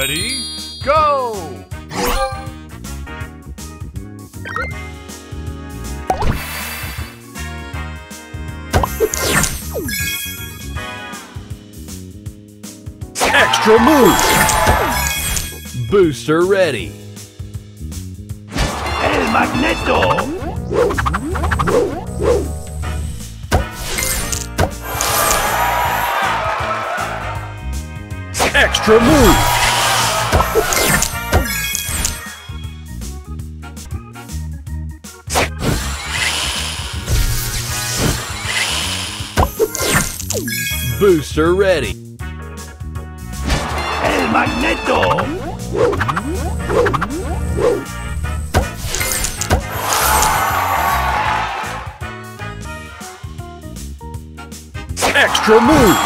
Ready, go! Extra move! Booster ready. El Magneto. Extra move! Booster ready. El Magneto. Extra move!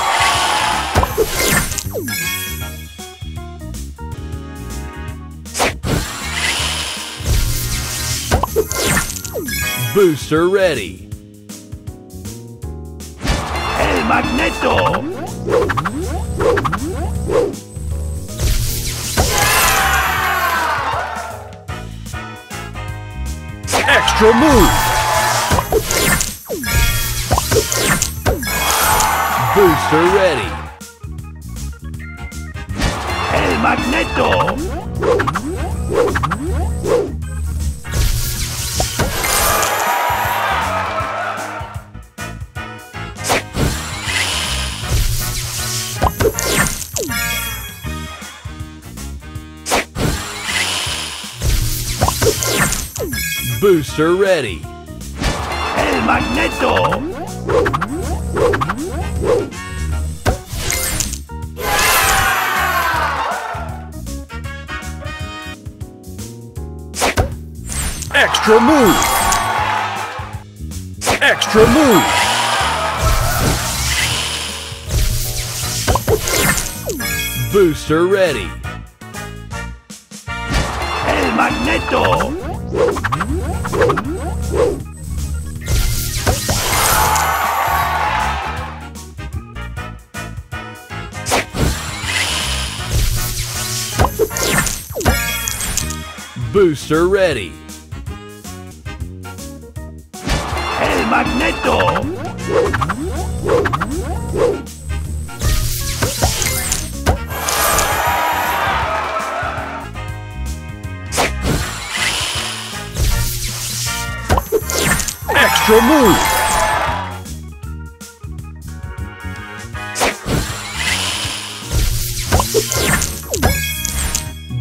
Booster ready. Magneto. Extra move! Booster ready. El Magneto. Booster ready. El Magneto. Extra move! Extra move! Booster ready. El Magneto. Booster ready. El Magneto. Extra move!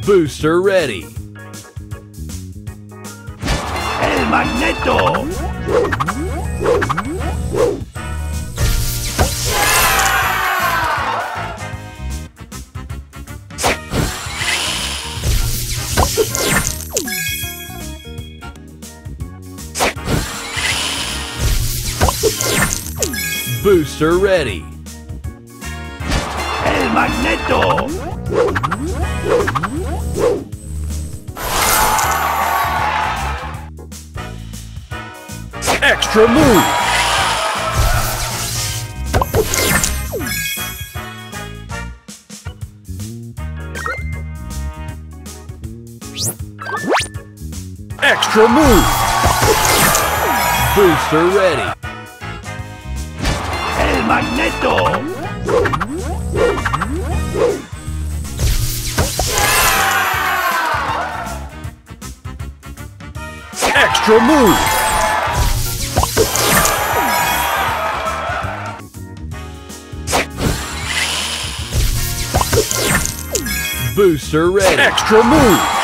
Booster ready. El Magneto. Booster ready. El Magneto. Extra move! Extra move! Booster ready. Magneto. Extra move! Booster ready. Extra move!